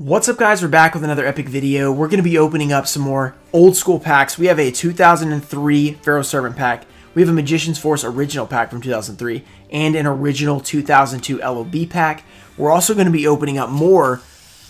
What's up guys, we're back with another epic video. We're going to be opening up some more old school packs. We have a 2003 Pharaoh Servant pack, we have a Magician's Force original pack from 2003, and an original 2002 LOB pack. We're also going to be opening up more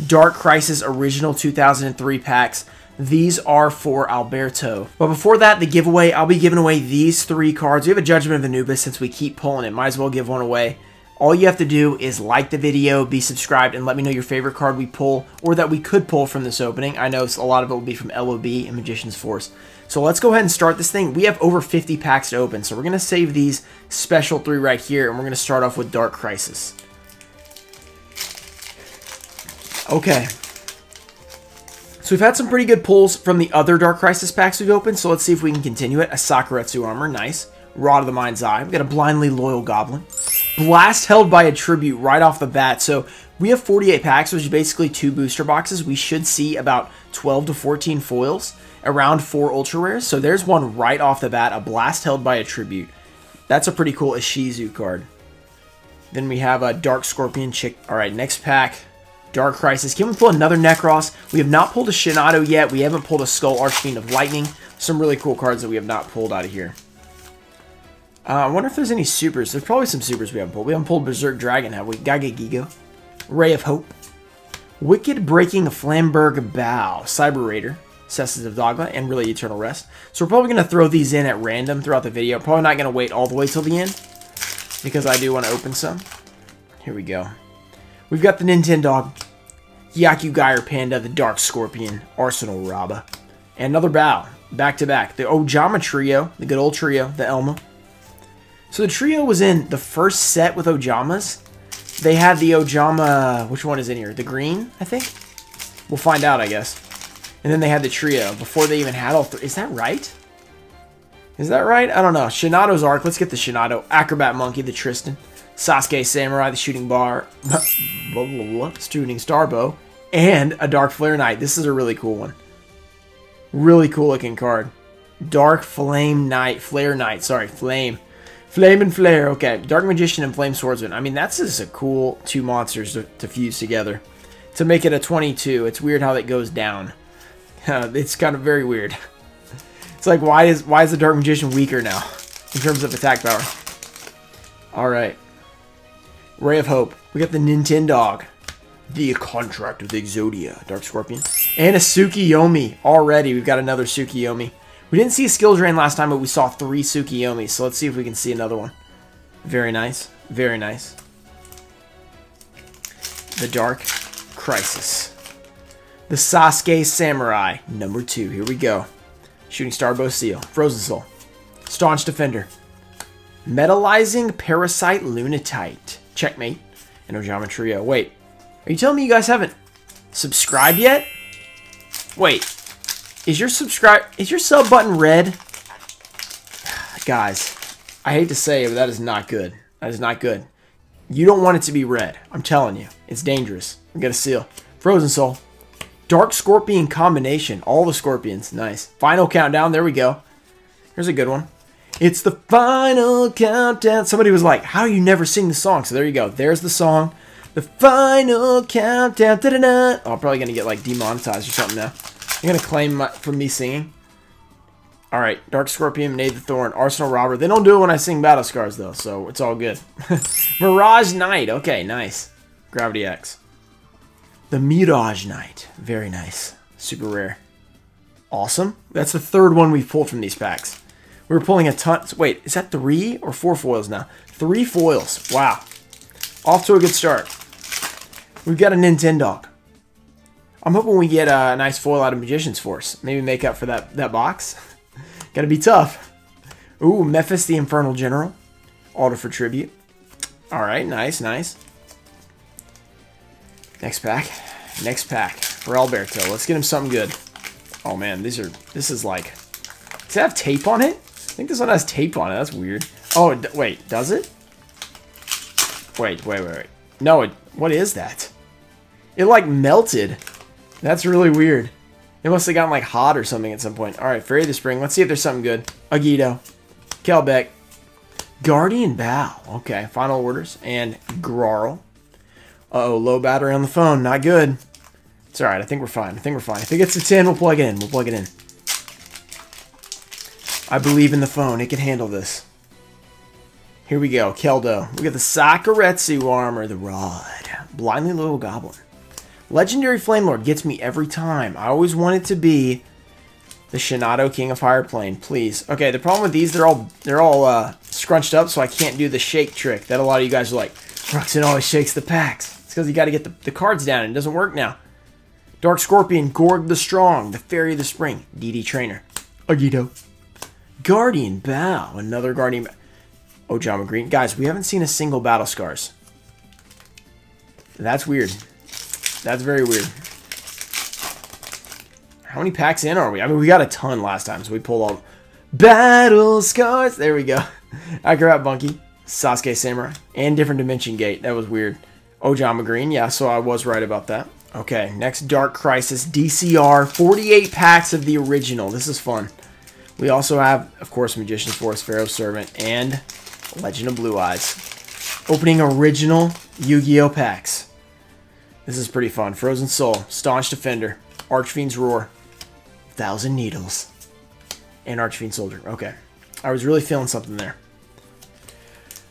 Dark Crisis original 2003 packs. These are for Alberto. But before that, the giveaway, I'll be giving away these three cards. We have a Judgment of Anubis since we keep pulling it. Might as well give one away. All you have to do is like the video, be subscribed, and let me know your favorite card we pull or that we could pull from this opening. I know a lot of it will be from LOB and Magician's Force. So let's go ahead and start this thing. We have over 50 packs to open, so we're going to save these special three right here, and we're going to start off with Dark Crisis. Okay. So we've had some pretty good pulls from the other Dark Crisis packs we've opened, so let's see if we can continue it. A Sakuretsu armor, nice. Rod of the Mind's Eye. We've got a Blindly Loyal Goblin. Blast held by a tribute right off the bat. So we have 48 packs, which is basically two booster boxes. We should see about 12 to 14 foils, around four ultra rares. So there's one right off the bat, a blast held by a tribute. That's a pretty cool Ishizu card. Then we have a Dark Scorpion Chick. All right, next pack. Dark Crisis. Can we pull another Nekros? We have not pulled a Shinato yet. We haven't pulled a Skull Archfiend of Lightning. Some really cool cards that we have not pulled out of here. Uh, I wonder if there's any supers. There's probably some supers we haven't pulled. We haven't pulled Berserk Dragon, have we? Gigo. Ray of Hope. Wicked Breaking Flamberge Bow. Cyber Raider. Cestus of Dagla, and really Eternal Rest. So we're probably going to throw these in at random throughout the video. Probably not going to wait all the way till the end, because I do want to open some. Here we go. We've got the Nintendo Gyaku-Gire Panda, the Dark Scorpion, Arsenal Robber, and another Bow. Back to back. The Ojama Trio, the good old trio, the Elma, so the trio was in the first set with Ojamas. They had the Ojama, which one is in here? The green, I think? We'll find out, I guess. And then they had the trio before they even had all three. Is that right? Is that right? I don't know. Shinato's Ark. Let's get the Shinato. Acrobat Monkey, the Tristan. Sasuke Samurai, the Shooting Bar. Shooting Starbow. And a Dark Flare Knight. This is a really cool one. Really cool looking card. Dark Flame Knight. Flare Knight. Sorry, Flame. Flame and Flare. Okay, Dark Magician and Flame Swordsman. I mean, that's just a cool two monsters to, to fuse together. To make it a 22, it's weird how that goes down. Uh, it's kind of very weird. It's like, why is why is the Dark Magician weaker now in terms of attack power? All right. Ray of Hope. We got the Nintendog. The Contract of the Exodia. Dark Scorpion. And a Tsukiyomi. Already, we've got another Tsukiyomi. We didn't see a skill drain last time, but we saw three Tsukiyomi, so let's see if we can see another one. Very nice. Very nice. The Dark Crisis. The Sasuke Samurai, number two. Here we go. Shooting Star Bow Seal. Frozen Soul. Staunch Defender. Metallizing Parasite Lunatite. Checkmate. And Ojama Trio. Wait. Are you telling me you guys haven't subscribed yet? Wait. Is your subscribe is your sub button red? Guys, I hate to say it, but that is not good. That is not good. You don't want it to be red. I'm telling you. It's dangerous. We got a seal. Frozen Soul. Dark Scorpion combination. All the scorpions. Nice. Final countdown. There we go. Here's a good one. It's the final countdown. Somebody was like, how do you never sing the song? So there you go. There's the song. The final countdown. Da -da -da. Oh, I'm probably going to get like demonetized or something now. You're gonna claim my, from me singing? Alright, Dark Scorpion, Nade the Thorn, Arsenal Robber. They don't do it when I sing Battle Scars, though, so it's all good. Mirage Knight. Okay, nice. Gravity Axe. The Mirage Knight. Very nice. Super rare. Awesome. That's the third one we've pulled from these packs. We were pulling a ton. Wait, is that three or four foils now? Three foils. Wow. Off to a good start. We've got a Nintendo. I'm hoping we get a nice foil out of Magician's Force. Maybe make up for that, that box. Gotta be tough. Ooh, Mefist the Infernal General. Altar for Tribute. Alright, nice, nice. Next pack. Next pack for Alberto. Let's get him something good. Oh man, these are, this is like, does it have tape on it? I think this one has tape on it. That's weird. Oh, wait, does it? Wait, wait, wait, wait. No, it, what is that? It like melted. That's really weird. It must have gotten like hot or something at some point. Alright, Fairy of the Spring. Let's see if there's something good. Agido. Kelbek. Guardian Bow. Okay, final orders. And Grarl. Uh oh low battery on the phone. Not good. It's alright. I think we're fine. I think we're fine. If it gets to 10, we'll plug it in. We'll plug it in. I believe in the phone. It can handle this. Here we go. Keldo. We got the Sakuretsu armor, the Rod. Blindly little Goblin. Legendary Flame Lord gets me every time. I always want it to be the Shinato King of Higher Plane, please. Okay, the problem with these, they're all they're all uh, scrunched up, so I can't do the shake trick that a lot of you guys are like, Ruxin always shakes the packs. It's because you got to get the, the cards down, and it doesn't work now. Dark Scorpion, Gorg the Strong, the Fairy of the Spring, DD Trainer, Agido, Guardian Bow, another Guardian Ojama Green. Guys, we haven't seen a single Battle Scars. That's weird. That's very weird. How many packs in are we? I mean, we got a ton last time, so we pulled all... Battle Scars! There we go. Acrobat Bunky, Sasuke Samurai, and Different Dimension Gate. That was weird. Ojama Green, yeah, so I was right about that. Okay, next Dark Crisis DCR, 48 packs of the original. This is fun. We also have, of course, Magician's Force, Pharaoh's Servant, and Legend of Blue Eyes. Opening original Yu-Gi-Oh packs. This is pretty fun. Frozen Soul, Staunch Defender, Archfiend's Roar, Thousand Needles, and Archfiend Soldier. Okay. I was really feeling something there.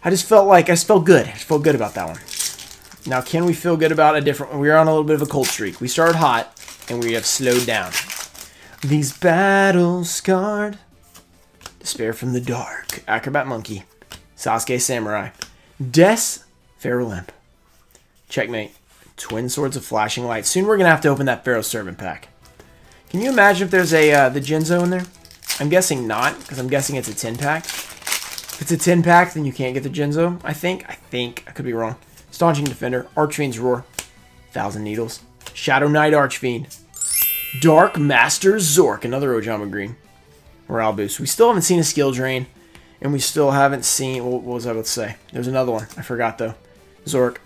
I just felt like, I just felt good. I felt good about that one. Now, can we feel good about a different one? We're on a little bit of a cold streak. We started hot, and we have slowed down. These battles scarred. Despair from the Dark. Acrobat Monkey. Sasuke Samurai. Des Feral Imp. Checkmate. Twin Swords of Flashing Light. Soon we're going to have to open that Pharaoh Servant pack. Can you imagine if there's a uh, the Jinzo in there? I'm guessing not, because I'm guessing it's a 10 pack. If it's a 10 pack, then you can't get the Jinzo, I think. I think. I could be wrong. Staunching Defender. Archfiend's Roar. Thousand Needles. Shadow Knight Archfiend. Dark Master Zorc. Another Ojama Green. Morale boost. We still haven't seen a skill drain. And we still haven't seen... What was I about to say? There's another one. I forgot, though. Zorc.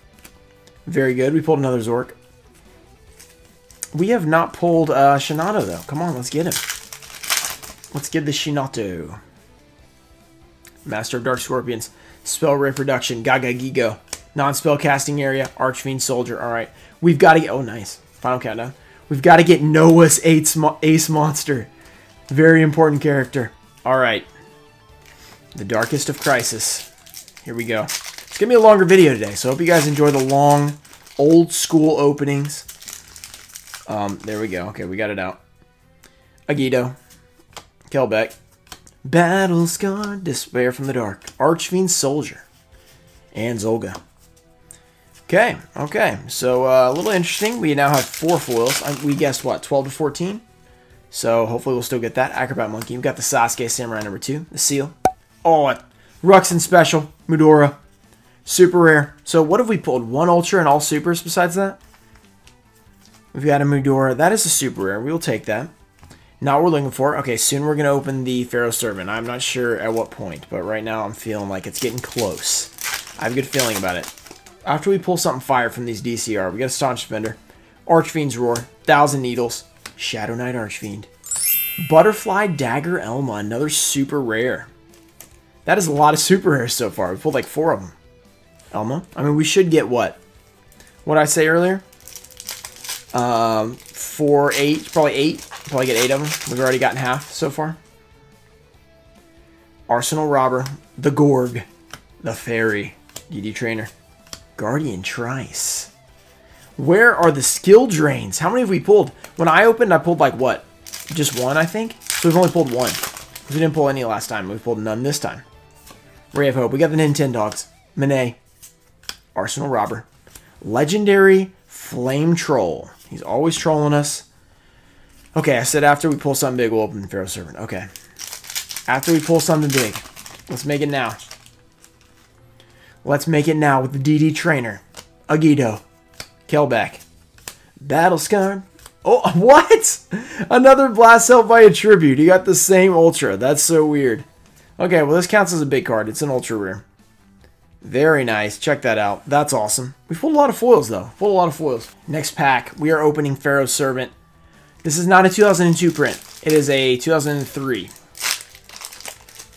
Very good. We pulled another Zorc. We have not pulled uh, Shinato, though. Come on, let's get him. Let's get the Shinato. Master of Dark Scorpions. Spell Reproduction. Gaga Gigo. Non-spell casting area. Archfiend Soldier. Alright. We've got to get... Oh, nice. Final countdown. We've got to get Noah's Ace, Ace Monster. Very important character. Alright. The Darkest of Crisis. Here we go. It's going to be a longer video today, so I hope you guys enjoy the long, old school openings. Um, there we go. Okay, we got it out. Agido. Kelbek. Battle Scar. Despair from the Dark. Archfiend Soldier. And Zolga. Okay, okay. So uh, a little interesting. We now have four foils. We guessed, what, 12 to 14? So hopefully we'll still get that. Acrobat Monkey. We've got the Sasuke Samurai number two. The Seal. Oh, Ruxin Special. Mudora. Super rare. So what have we pulled? One Ultra and all Supers besides that? We've got a Mudora. That is a super rare. We'll take that. Not what we're looking for. Okay, soon we're going to open the Pharaoh Servant. I'm not sure at what point, but right now I'm feeling like it's getting close. I have a good feeling about it. After we pull something fire from these DCR, we got a Staunch Defender, Archfiend's Roar, Thousand Needles, Shadow Knight Archfiend, Butterfly Dagger Elma, another super rare. That is a lot of super rares so far. We pulled like four of them. Elma. I mean, we should get what? What I say earlier? Um, four, eight, probably eight. Probably get eight of them. We've already gotten half so far. Arsenal Robber, the Gorg, the Fairy, DD Trainer, Guardian Tryce. Where are the skill drains? How many have we pulled? When I opened, I pulled like what? Just one, I think? So we've only pulled one. We didn't pull any last time. We pulled none this time. Ray of Hope. We got the Nintendogs. Monet. Arsenal Robber. Legendary Flame Troll. He's always trolling us. Okay, I said after we pull something big, we'll open Pharaoh Servant. Okay. After we pull something big. Let's make it now. Let's make it now with the DD Trainer. Agido. Kelbek. Battle Scar. Oh, what? Another Blast Cell by a Tribute. He got the same Ultra. That's so weird. Okay, well, this counts as a big card. It's an Ultra Rare. Very nice. Check that out. That's awesome. We pulled a lot of foils, though. Pulled a lot of foils. Next pack, we are opening Pharaoh's Servant. This is not a 2002 print. It is a 2003.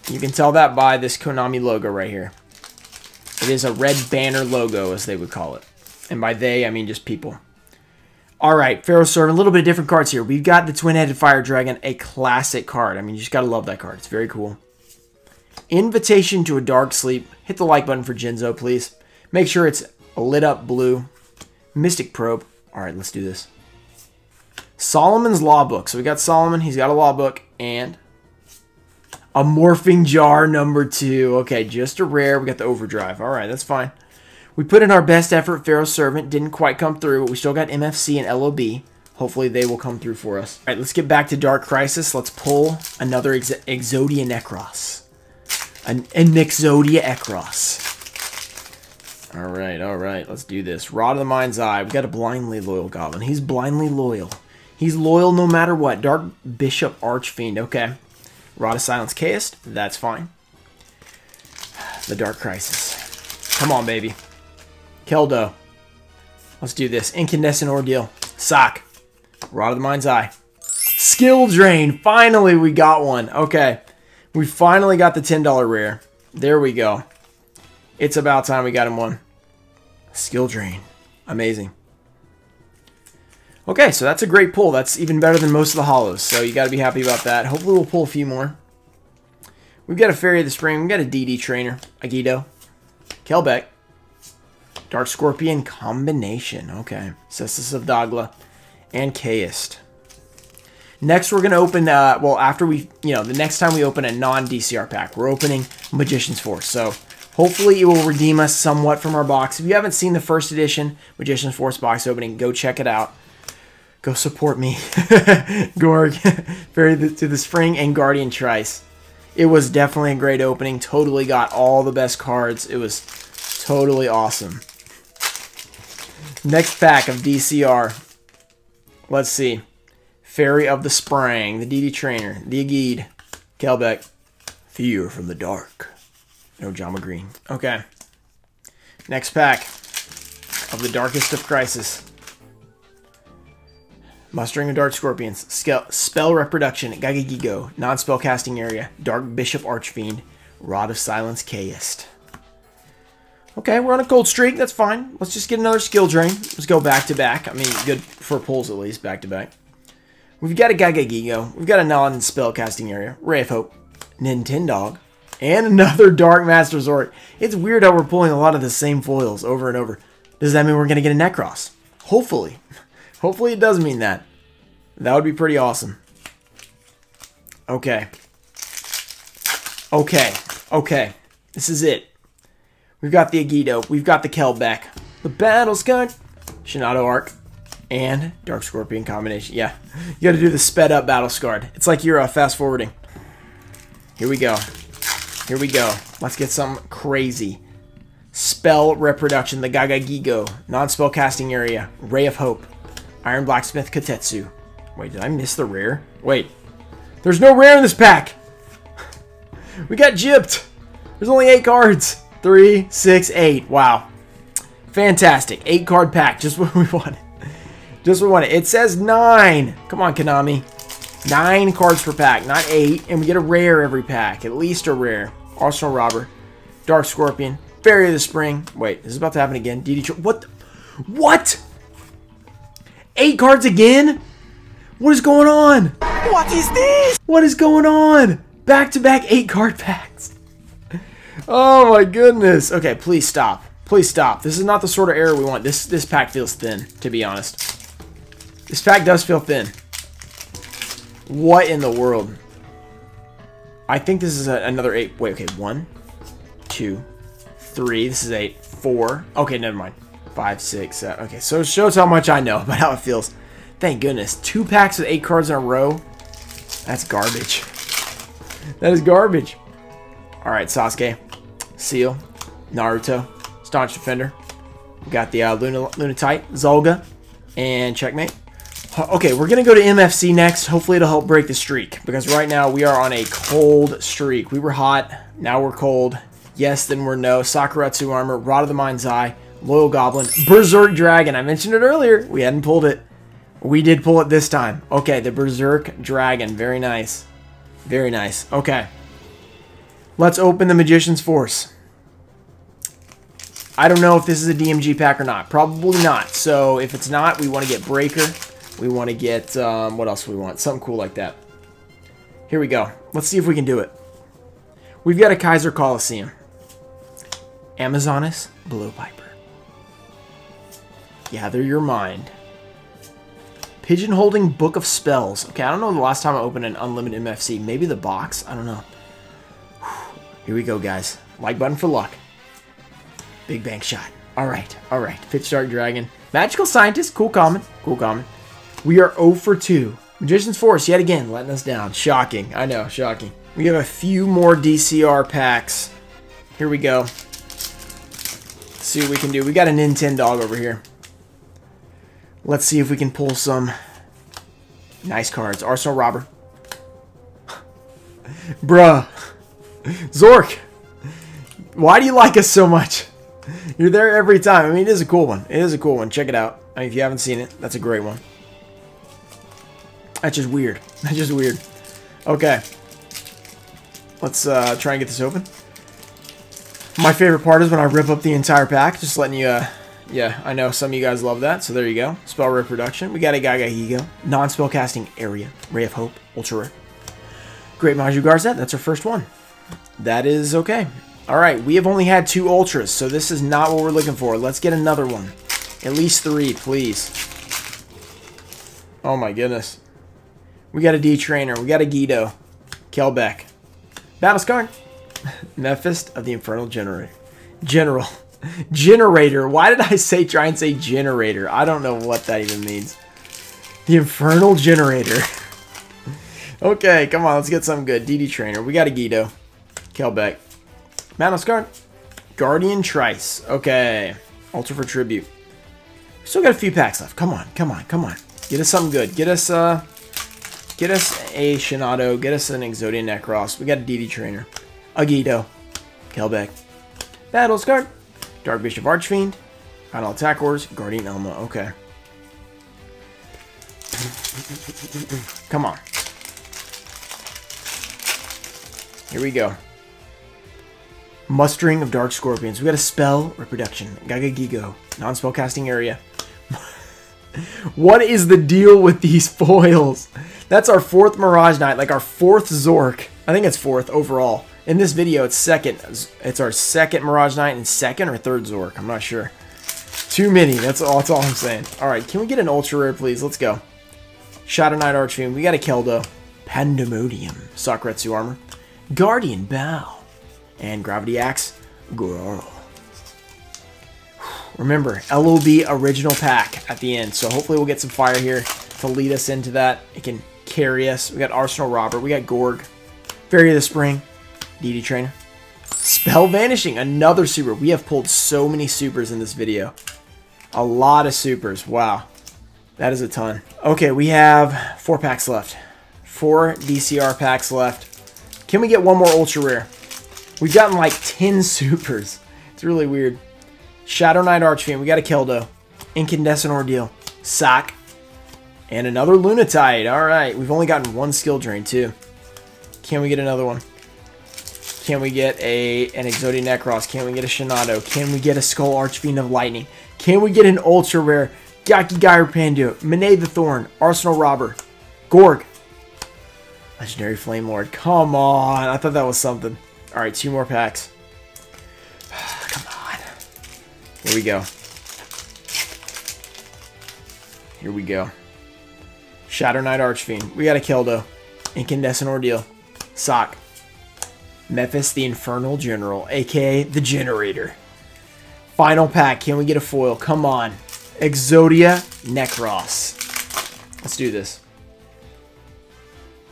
You can tell that by this Konami logo right here. It is a red banner logo, as they would call it. And by they, I mean just people. All right, Pharaoh's Servant, a little bit of different cards here. We've got the Twin-Headed Fire Dragon, a classic card. I mean, you just got to love that card. It's very cool. Invitation to a Dark Sleep. Hit the like button for Jinzo, please. Make sure it's lit up blue. Mystic Probe. All right, let's do this. Solomon's Law Book. So we got Solomon. He's got a law book. And a Morphing Jar number two. Okay, just a rare. We got the Overdrive. All right, that's fine. We put in our best effort. Pharaoh's Servant didn't quite come through, but we still got MFC and LOB. Hopefully they will come through for us. All right, let's get back to Dark Crisis. Let's pull another Ex Exodia Necros. An Exodia Ekros. All right, all right, let's do this. Rod of the Mind's Eye. We got a blindly loyal goblin. He's blindly loyal. He's loyal no matter what. Dark Bishop Archfiend. Okay. Rod of Silence Chaos. That's fine. The Dark Crisis. Come on, baby. Keldo. Let's do this. Incandescent Ordeal. Sock. Rod of the Mind's Eye. Skill Drain. Finally, we got one. Okay. We finally got the $10 rare. There we go. It's about time we got him one. Skill Drain. Amazing. Okay, so that's a great pull. That's even better than most of the hollows, so you got to be happy about that. Hopefully we'll pull a few more. We've got a Fairy of the Spring. We've got a DD Trainer. Agido. Kelbek. Dark Scorpion combination. Okay. Cestus of Dagla. And Kay'est. Next, we're going to open, uh, well, after we, you know, the next time we open a non-DCR pack, we're opening Magician's Force. So, hopefully it will redeem us somewhat from our box. If you haven't seen the first edition Magician's Force box opening, go check it out. Go support me. Gorg, Fairy to the Spring, and Guardian Tryce. It was definitely a great opening. Totally got all the best cards. It was totally awesome. Next pack of DCR. Let's see. Fairy of the Spring, the DD Trainer, the Agid, Kelbek, Fear from the Dark. No Jama Green. Okay. Next pack of the Darkest of Crisis. Mustering of Dark Scorpions, Spell Reproduction, Gagagigo, Non-Spell Casting Area, Dark Bishop Archfiend, Rod of Silence Kay'est. Okay, we're on a cold streak. That's fine. Let's just get another skill drain. Let's go back to back. I mean, good for pulls at least, back to back. We've got a Gagagigo. We've got a non-spell casting area. Ray of Hope. Nintendog. And another Dark Master Sword. It's weird how we're pulling a lot of the same foils over and over. Does that mean we're going to get a Necros? Hopefully. Hopefully it does mean that. That would be pretty awesome. Okay. Okay. Okay. This is it. We've got the Agido. We've got the Kelbek. The Battle Scar. Shinato Ark. And Dark Scorpion combination. Yeah. You gotta do the sped up Battle Scarred. It's like you're uh, fast forwarding. Here we go. Here we go. Let's get some crazy. Spell Reproduction. The Gagagigo. Non-spell casting area. Ray of Hope. Iron Blacksmith Kotetsu. Wait, did I miss the rare? Wait. There's no rare in this pack! we got gypped! There's only eight cards. Three, six, eight. Wow. Fantastic. Eight card pack. Just what we wanted. Just what we wanted. It says nine. Come on, Konami. Nine cards per pack, not eight. And we get a rare every pack. At least a rare. Arsenal Robber. Dark Scorpion. Fairy of the Spring. Wait, this is about to happen again. DD... What? The, what? Eight cards again? What is going on? What is this? What is going on? Back-to-back -back eight card packs. Oh my goodness. Okay, please stop. Please stop. This is not the sort of error we want. This this pack feels thin, to be honest. This pack does feel thin. What in the world? I think this is a, another eight. Wait, okay. One, two, three. This is eight. Four. Okay, never mind. Five, six, seven. Okay, so it shows how much I know about how it feels. Thank goodness. Two packs with eight cards in a row. That's garbage. That is garbage. Alright, Sasuke. Seal. Naruto. Staunch Defender. We got the uh, Luna, Lunatite. Zolga. And Checkmate. Okay, we're going to go to MFC next. Hopefully it'll help break the streak. Because right now we are on a cold streak. We were hot. Now we're cold. Yes, then we're no. Sakuretsu Armor. Rod of the Mind's Eye. Loyal Goblin. Berserk Dragon. I mentioned it earlier. We hadn't pulled it. We did pull it this time. Okay, the Berserk Dragon. Very nice. Very nice. Okay. Let's open the Magician's Force. I don't know if this is a DMG pack or not. Probably not. So if it's not, we want to get Breaker. We want to get, um, what else we want? Something cool like that. Here we go. Let's see if we can do it. We've got a Kaiser Coliseum. Amazoness, Blowpiper. Gather your mind. Pigeon holding Book of Spells. Okay, I don't know the last time I opened an Unlimited MFC. Maybe the box? I don't know. Here we go, guys. Like button for luck. Big Bang Shot. Alright, alright. Pitch Dark Dragon. Magical Scientist. Cool comment. Cool comment. We are 0 for 2. Magician's Force, yet again, letting us down. Shocking. I know, shocking. We have a few more DCR packs. Here we go. Let's see what we can do. We got a Nintendo over here. Let's see if we can pull some nice cards. Arsenal Robber. Bruh. Zorc. Why do you like us so much? You're there every time. I mean, it is a cool one. It is a cool one. Check it out. I mean, if you haven't seen it, that's a great one. That's just weird. That's just weird. Okay. Let's uh, try and get this open. My favorite part is when I rip up the entire pack. Just letting you... Uh, yeah, I know some of you guys love that, so there you go. Spell reproduction. We got a Gaga Non-spell casting area. Ray of Hope. Ultra rare. Great Maju Garzett. That's our first one. That is okay. Alright, we have only had two Ultras, so this is not what we're looking for. Let's get another one. At least three, please. Oh my goodness. We got a D-Trainer. We got a Guido. Kelbek. Battle Scar. Of the Infernal Generator. General. Generator. Why did I say try and say generator? I don't know what that even means. The Infernal Generator. okay, come on. Let's get something good. DD Trainer. We got a Guido. Kelbek. Manoscard. Guardian Tryce. Okay. Ultra for Tribute. Still got a few packs left. Come on, come on, come on. Get us something good. Get us, uh... Get us a Shinato. Get us an Exodia Necros. We got a DD Trainer. Agido. Kelbek. Battle Scar. Dark Bishop Archfiend. Final Attack Orders. Guardian Elma. Okay. Come on. Here we go. Mustering of Dark Scorpions. We got a spell reproduction. Gaga Gigo. Non-spell casting area. What is the deal with these foils? That's our fourth Mirage Knight, like our fourth Zorc. I think it's fourth overall. In this video, it's second. It's our second Mirage Knight and second or third Zorc. I'm not sure. Too many. That's all, that's all I'm saying. All right, can we get an Ultra Rare, please? Let's go. Shadow Knight Archfiend. We got a Keldo. Pandemonium. Sakuretsu Armor. Guardian Bow and Gravity Axe, Girl. Remember, LOB original pack at the end, so hopefully we'll get some fire here to lead us into that. It can carry us. We got Arsenal Robber, we got Gorg, Fairy of the Spring, DD Trainer. Spell Vanishing, another super. We have pulled so many supers in this video. A lot of supers, wow. That is a ton. Okay, we have four packs left. Four DCR packs left. Can we get one more Ultra Rare? We've gotten like 10 supers. It's really weird. Shadow Knight Archfiend. We got a Keldo. Incandescent Ordeal. Sock. And another Lunatite. Alright. We've only gotten one skill drain too. Can we get another one? Can we get a an Exodia Necros? Can we get a Shinato? Can we get a Skull Archfiend of Lightning? Can we get an Ultra Rare? Gyaku-Gire Panda, Monet the Thorn, Arsenal Robber, Gorg, Legendary Flame Lord. Come on. I thought that was something. Alright, two more packs. Here we go. Here we go. Shadow Knight Archfiend. We got a Keldo. Incandescent Ordeal. Sock. Mefist the Infernal General, aka the Generator. Final pack. Can we get a foil? Come on. Exodia Necros. Let's do this.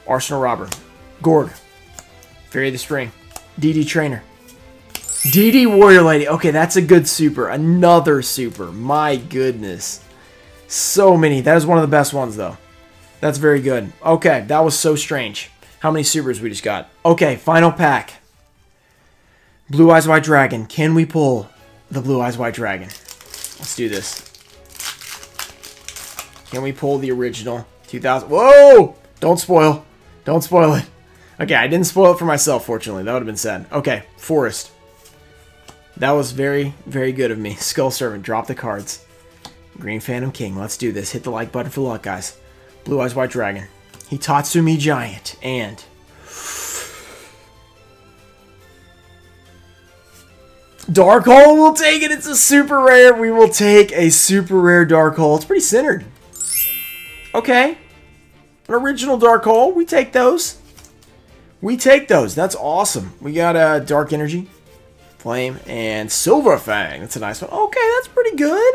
Arsenal Robber. Gorg. Fairy of the Spring. DD Trainer. DD Warrior Lady. Okay, that's a good super. Another super. My goodness. So many. That is one of the best ones, though. That's very good. Okay, that was so strange. How many supers we just got? Okay, final pack. Blue Eyes White Dragon. Can we pull the Blue Eyes White Dragon? Let's do this. Can we pull the original 2000? Whoa! Don't spoil. Don't spoil it. Okay, I didn't spoil it for myself, fortunately. That would have been sad. Okay, Forest. That was very, very good of me. Skull Servant, drop the cards. Green Phantom King, let's do this. Hit the like button for luck, guys. Blue Eyes White Dragon. Hitotsu-Me Giant, and... Dark Hole, we'll take it. It's a super rare. We will take a super rare Dark Hole. It's pretty centered. Okay. An original Dark Hole. We take those. We take those. That's awesome. We got a uh, Dark Energy, Flame, and Silver Fang. That's a nice one. Okay, that's pretty good.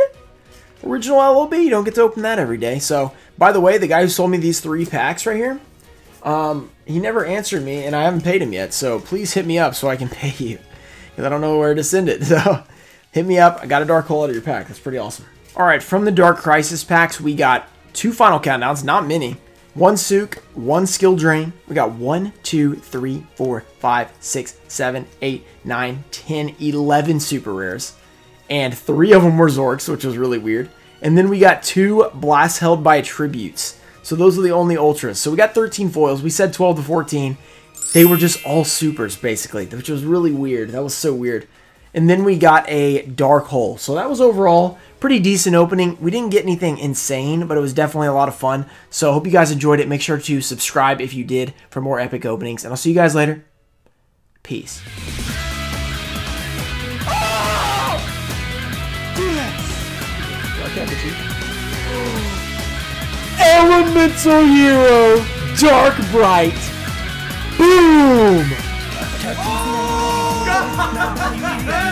Original LOB. You don't get to open that every day. So, by the way, the guy who sold me these three packs right here, um, he never answered me, and I haven't paid him yet. So, please hit me up so I can pay you. Because I don't know where to send it. So, hit me up. I got a Dark Hole out of your pack. That's pretty awesome. All right, from the Dark Crisis packs, we got two Final Countdowns. Not many. One Sook, one Skill Drain. We got one, two, three, four, five, six, seven, eight, nine, ten, eleven super rares. And three of them were Zorcs, which was really weird. And then we got two Blast held by Tributes. So those are the only Ultras. So we got 13 foils. We said 12 to 14. They were just all supers, basically, which was really weird. That was so weird. And then we got a Dark Hole. So that was overall pretty decent opening. We didn't get anything insane, but it was definitely a lot of fun. So I hope you guys enjoyed it. Make sure to subscribe if you did for more epic openings. And I'll see you guys later. Peace. Elemental Hero, Dark Bright. Boom! ハハハハ!